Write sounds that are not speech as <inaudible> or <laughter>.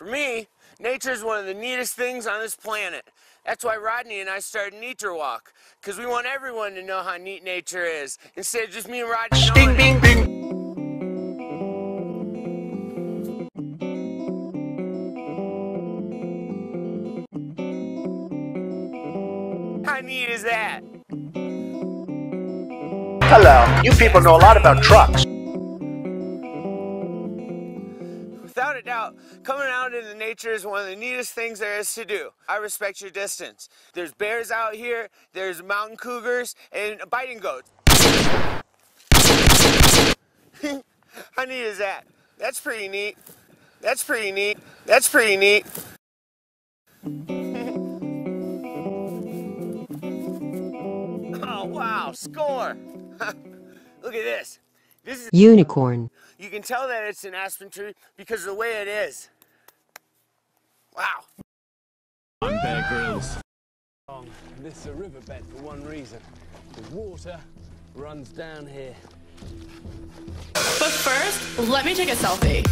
For me, nature is one of the neatest things on this planet. That's why Rodney and I started Nature Walk, because we want everyone to know how neat nature is, instead of just me and Rodney Ding, ding, ding. How neat is that? Hello. You people know a lot about trucks. Without a doubt, coming out into nature is one of the neatest things there is to do. I respect your distance. There's bears out here, there's mountain cougars, and biting goats. <laughs> How neat is that? That's pretty neat. That's pretty neat. That's pretty neat. <laughs> oh, wow, score! <laughs> Look at this. This is Unicorn. you can tell that it's an aspen tree because of the way it is. Wow. I'm Bear Grylls. This is a riverbed for one reason. The water runs down here. But first, let me take a selfie.